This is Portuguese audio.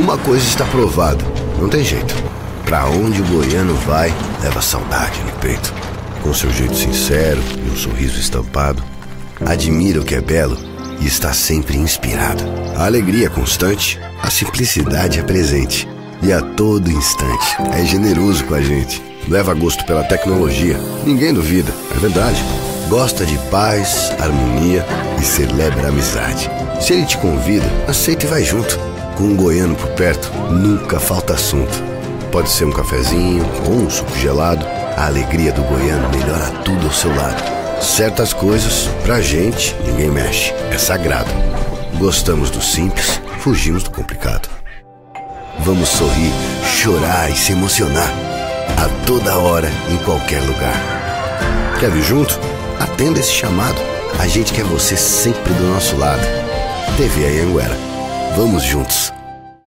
Uma coisa está provada, não tem jeito. Pra onde o goiano vai, leva saudade no peito. Com seu jeito sincero e um sorriso estampado, admira o que é belo e está sempre inspirado. A alegria é constante, a simplicidade é presente. E a todo instante é generoso com a gente. Leva gosto pela tecnologia, ninguém duvida, é verdade. Gosta de paz, harmonia e celebra a amizade. Se ele te convida, aceita e vai junto. Com um goiano por perto, nunca falta assunto. Pode ser um cafezinho ou um suco gelado. A alegria do goiano melhora tudo ao seu lado. Certas coisas, pra gente, ninguém mexe. É sagrado. Gostamos do simples, fugimos do complicado. Vamos sorrir, chorar e se emocionar. A toda hora, em qualquer lugar. Quer vir junto? Atenda esse chamado. A gente quer você sempre do nosso lado. TV Anhanguera. Vamos juntos.